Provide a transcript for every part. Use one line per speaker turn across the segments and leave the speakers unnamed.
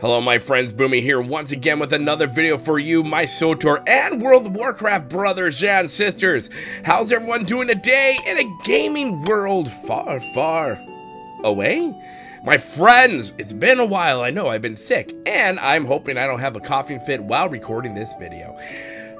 Hello my friends, Boomy here once again with another video for you, my SWTOR and World of Warcraft brothers and sisters. How's everyone doing today in a gaming world far, far away? My friends, it's been a while, I know I've been sick, and I'm hoping I don't have a coughing fit while recording this video.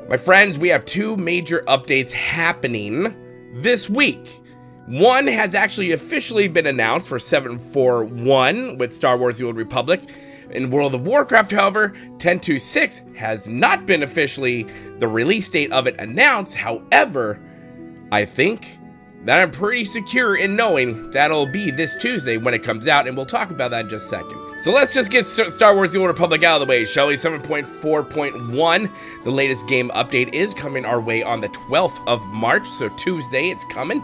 My friends, we have two major updates happening this week. One has actually officially been announced for 741 with Star Wars The Old Republic, in World of Warcraft, however, 10.2.6 has not been officially the release date of it announced. However, I think that I'm pretty secure in knowing that'll be this Tuesday when it comes out, and we'll talk about that in just a second. So let's just get Star Wars The Old Republic out of the way, shall we? 7.4.1, the latest game update is coming our way on the 12th of March, so Tuesday it's coming.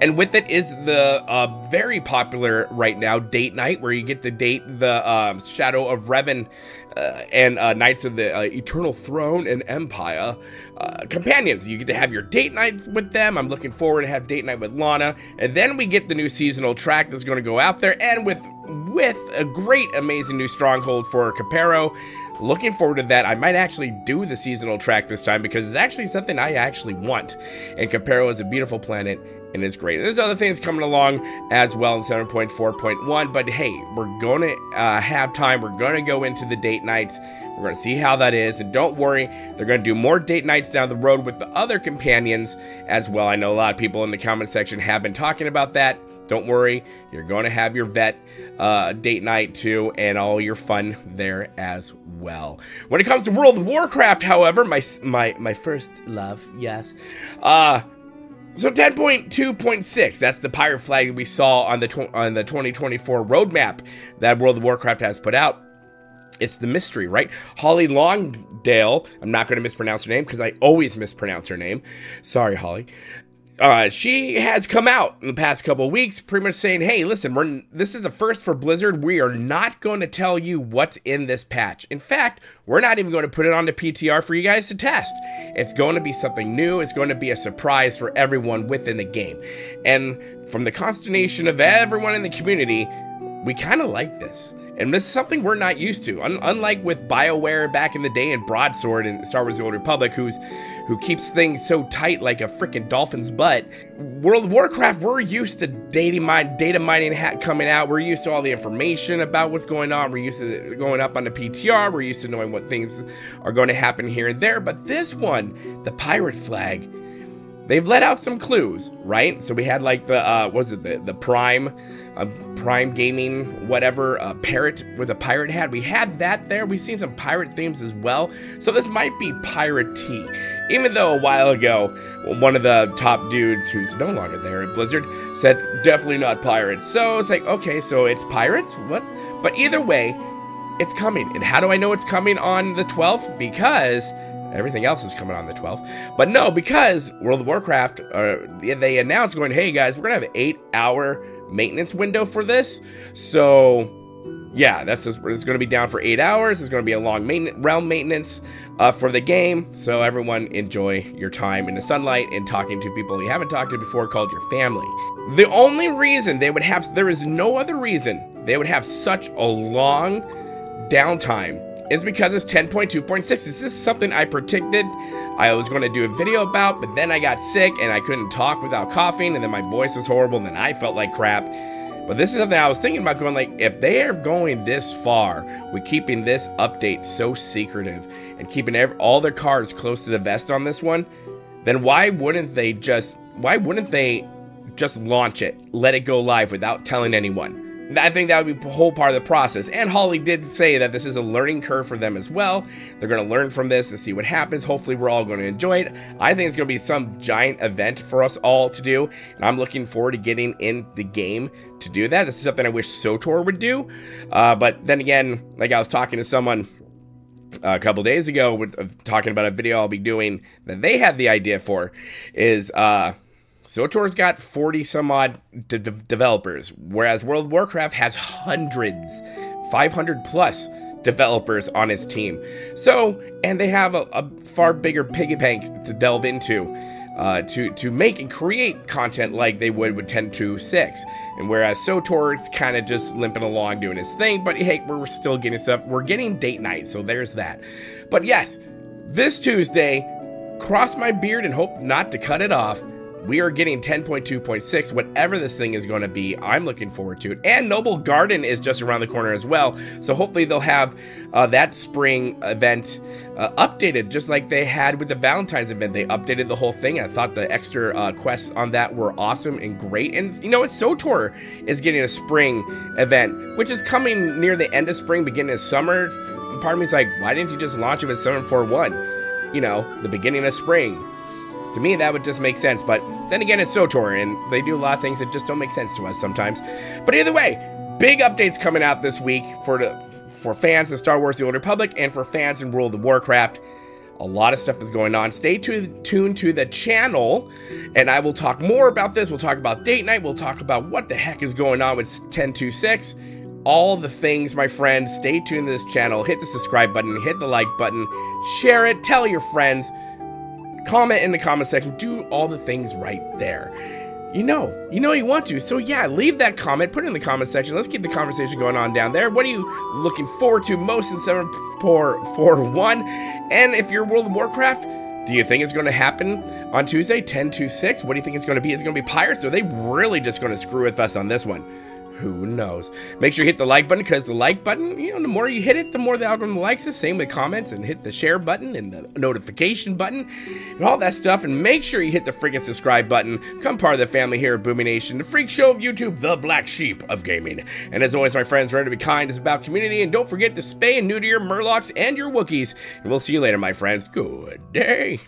And with it is the uh, very popular right now date night, where you get to date the uh, Shadow of Revan uh, and uh, Knights of the uh, Eternal Throne and Empire uh, companions. You get to have your date night with them. I'm looking forward to have date night with Lana. And then we get the new seasonal track that's going to go out there, and with with a great, amazing new stronghold for Copero. Looking forward to that. I might actually do the seasonal track this time because it's actually something I actually want. And Copero is a beautiful planet and it's great. There's other things coming along as well in 7.4.1, but hey, we're going to uh, have time. We're going to go into the date nights. We're going to see how that is, and don't worry, they're going to do more date nights down the road with the other companions as well. I know a lot of people in the comment section have been talking about that. Don't worry, you're going to have your vet uh, date night too, and all your fun there as well. When it comes to World of Warcraft, however, my my my first love, yes, uh, so 10.2.6, that's the pirate flag we saw on the on the 2024 roadmap that World of Warcraft has put out. It's the mystery, right? Holly Longdale, I'm not going to mispronounce her name because I always mispronounce her name. Sorry, Holly uh, she has come out in the past couple weeks, pretty much saying, "Hey, listen, we're this is a first for Blizzard. We are not going to tell you what's in this patch. In fact, we're not even going to put it on the PTR for you guys to test. It's going to be something new. It's going to be a surprise for everyone within the game. And from the consternation of everyone in the community, we kind of like this." And this is something we're not used to. Un unlike with BioWare back in the day and Broadsword and Star Wars The Old Republic, who's who keeps things so tight like a freaking dolphin's butt. World of Warcraft, we're used to data, mine, data mining hat coming out. We're used to all the information about what's going on. We're used to going up on the PTR. We're used to knowing what things are going to happen here and there. But this one, the pirate flag, they've let out some clues, right? So we had like the uh, was it the the Prime, uh, Prime Gaming, whatever uh, parrot with a pirate hat. We had that there. We've seen some pirate themes as well. So this might be pirate tea. Even though a while ago, one of the top dudes who's no longer there at Blizzard said definitely not pirates. So it's like okay, so it's pirates. What? But either way, it's coming. And how do I know it's coming on the 12th? Because Everything else is coming on the 12th. But no, because World of Warcraft, uh, they announced going, hey guys, we're going to have an eight hour maintenance window for this. So yeah, that's just, it's going to be down for eight hours. It's going to be a long main, realm maintenance uh, for the game. So everyone enjoy your time in the sunlight and talking to people you haven't talked to before called your family. The only reason they would have, there is no other reason they would have such a long downtime is because it's 10.2.6. This is something I predicted I was going to do a video about, but then I got sick and I couldn't talk without coughing, and then my voice was horrible, and then I felt like crap. But this is something I was thinking about going like, if they are going this far with keeping this update so secretive and keeping all their cards close to the vest on this one, then why wouldn't they just, why wouldn't they just launch it, let it go live without telling anyone? I think that would be a whole part of the process. And Holly did say that this is a learning curve for them as well. They're going to learn from this and see what happens. Hopefully, we're all going to enjoy it. I think it's going to be some giant event for us all to do. And I'm looking forward to getting in the game to do that. This is something I wish SWTOR would do. Uh, but then again, like I was talking to someone a couple days ago with uh, talking about a video I'll be doing that they had the idea for is uh SWTOR's got 40 some odd developers, whereas World of Warcraft has hundreds, 500 plus developers on his team. So, and they have a, a far bigger piggy bank to delve into. uh, to to make and create content like they would with 10 to 6. And whereas SWTOR is kind of just limping along doing his thing, but hey, we're still getting stuff. We're getting date night, so there's that. But yes, this Tuesday, cross my beard and hope not to cut it off we are getting 10.2.6, whatever this thing is going to be. I'm looking forward to it. And Noblegarden is just around the corner as well. So hopefully they'll have uh, that spring event uh, updated, just like they had with the Valentine's event. They updated the whole thing. I thought the extra uh, quests on that were awesome and great. And you know what? SWTOR is getting a spring event, which is coming near the end of spring, beginning of summer. Part of me is like, why didn't you just launch it with 741? You know, the beginning of spring to me, that would just make sense, but then again, it's SWTOR, and they do a lot of things that just don't make sense to us sometimes. But either way, big updates coming out this week for the for fans of Star Wars The Old Republic and for fans in World of Warcraft. A lot of stuff is going on. Stay tuned to the channel, and I will talk more about this. We'll talk about date night. We'll talk about what the heck is going on with 1026. All the things, my friends. Stay tuned to this channel. Hit the subscribe button, hit the like button, share it, tell your friends comment in the comment section, do all the things right there. You know, you know you want to. So yeah, leave that comment, put it in the comment section. Let's keep the conversation going on down there. What are you looking forward to most in 7.4.1? And if you're World of Warcraft, do you think it's going to happen on Tuesday, 10 to 6? What do you think it's going to be? Is it going to be Pirates? Or are they really just going to screw with us on this one? Who knows? Make sure you hit the like button because the like button, you know, the more you hit it, the more the algorithm likes it. Same with comments and hit the share button and the notification button and all that stuff. And make sure you hit the freaking subscribe button. Come part of the family here at Boomy Nation, the freak show of YouTube, the black sheep of gaming. And as always, my friends, remember to be kind. It's about community. And don't forget to spay and neuter your Murlocs and your Wookiees. And we'll see you later, my friends. Good day.